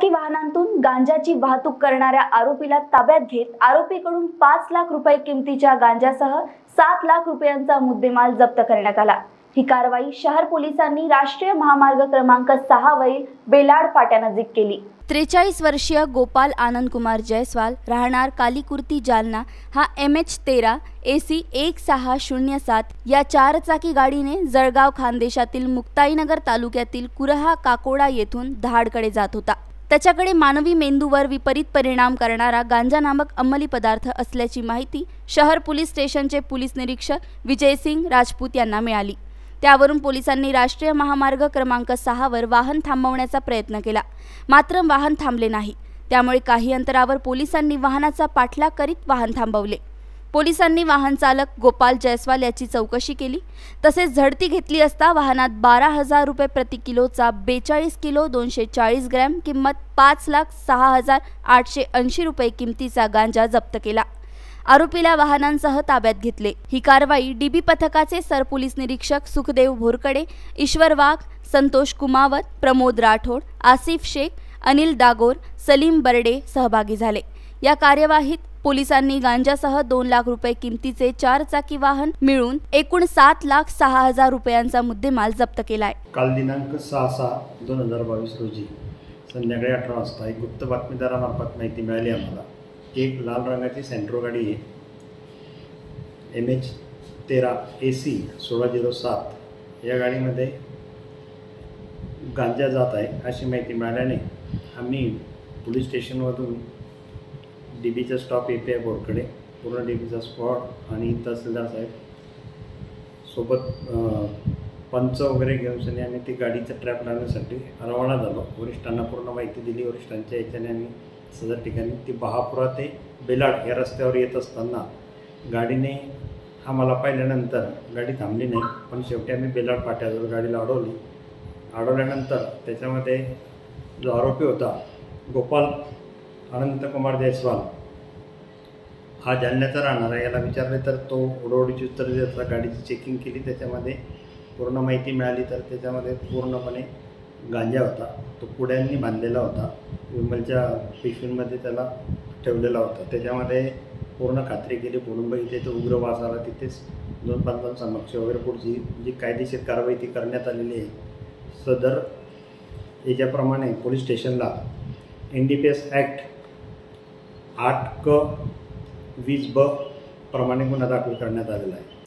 चाकी वाहनांतून गांजाची वाहतूक करणाऱ्या आरोपीला ताब्यात घेत आरोपीकडून पाच लाख रुपये किमतीच्या गांजासह सात लाख रुपयांचा मुद्देमाल जप्त करण्यात आला. ही कारवाई शहर पोलिसांनी राष्ट्रीय महामार्ग क्रमांक सहा वरील बेलाड फाट्यानजीक केली. त्रेचाळीस वर्षीय गोपाल आनंद कुमार जयस्वाल राहणार कालीकुर्ती जालना. हा एम एच तेरा ए सी एक सहा शून्य सात या चारचाकी गाडीने जळगाव खानदेशातील मुक्ताईनगर तालुक्यातील कुरहा काकोडा येथून दहाडकडे जात होता. त्याच्याकडे मानवी मेंदूवर विपरीत परिणाम करणारा गांजा नामक अंमली पदार्थ असल्याची माहिती शहर पोलीस स्टेशनचे पोलीस निरीक्षक विजयसिंग राजपूत यांना मिळाली. त्यावरून पोलिसांनी राष्ट्रीय महामार्ग क्रमांक सहावर वाहन थांबवण्याचा प्रयत्न केला. मात्र वाहन थांबले नाही. त्यामुळे काही अंतरावर पोलिसांनी वाहनाचा पाठलाग करीत वाहन थांबवले. पोलिसांनी वाहन चालक गोपाल जयस्वाल याची चौकशी केली. तसेच झडती घेतली असता वाहनात बारा हजार रुपये प्रति किलोचा बेचाळीस किलो दोनशे चाळीस ग्रॅम किंमत पाच लाख सहा हजार आठशे ऐंशी रुपये किमतीचा गांजा जप्त केला. आरोपीला वाहनांसह ताब्यात घेतले. ही कारवाई डीबी पथकाचे सरपोलीस निरीक्षक सुखदेव भोरकडे ईश्वर वाघ संतोष कुमावत प्रमोद राठोड आसिफ शेख अनिल दागोर सलीम बर्डे सहभागी झाले. या कार्यवाहीत पोलिसांनी गांजासह दोन लाख रुपये किमतीचे चार चाकी वाहन मिळून एकूण सात लाख सहा हजार रुपयांचा मुद्देमाल जप्त केलाय. काल दिनांक सहा सहा दोन हजार बावीस रोजी संध्याकाळी अठरा वाजता एक गुप्त बातमीदारामार्फत माहिती मिळाली आम्हाला. एक लाल रंगाची सेंट्रो गाडी आहे. एम एच तेरा ए सी सोळा झिरो सात या गाडीमध्ये गांजा जात आहे अशी माहिती मिळाल्याने आम्ही पोलीस स्टेशनमधून डी बीचा स्टॉप ए पी आय बोर्डकडे पूर्ण डी बीचा स्पॉट आणि तहसीलदार साहेब सोबत पंच वगैरे घेऊन सनी आम्ही ती गाडीचं ट्रॅप लावण्यासाठी रवाना झालो. वरिष्ठांना पूर्ण माहिती दिली. वरिष्ठांच्या याच्याने आम्ही सदर ठिकाणी ती बहापुरा ते बेलाड या रस्त्यावर येत असताना गाडीने आम्हाला पाहिल्यानंतर गाडी थांबली नाही पण शेवटी आम्ही बेलाड पाट्याजवळ गाडीला अडवली. अडवल्यानंतर त्याच्यामध्ये जो आरोपी होता गोपाल अनंतकुमार जयस्वाल. हा जालन्याचा राहणार आहे. याला विचारले तर तो उडवडीची उत्तर देता गाडीची चेकिंग केली. त्याच्यामध्ये पूर्ण माहिती मिळाली तर त्याच्यामध्ये पूर्णपणे गांजा होता. तो पुड्यांनी बांधलेला होता. विमलच्या पिशवींमध्ये त्याला ठेवलेला होता. त्याच्यामध्ये पूर्ण खात्री केली. बोलून बघितले तो उग्र वास आला तिथेच दोन पंचांसमक्ष वगैरे पुढची जी कायदेशीर कारवाई ती करण्यात आलेली आहे. सदर याच्याप्रमाणे पोलीस स्टेशनला N D P S act आठ क वीस ब प्रमाणे गुन्हा दाखल करण्यात आलेला आहे.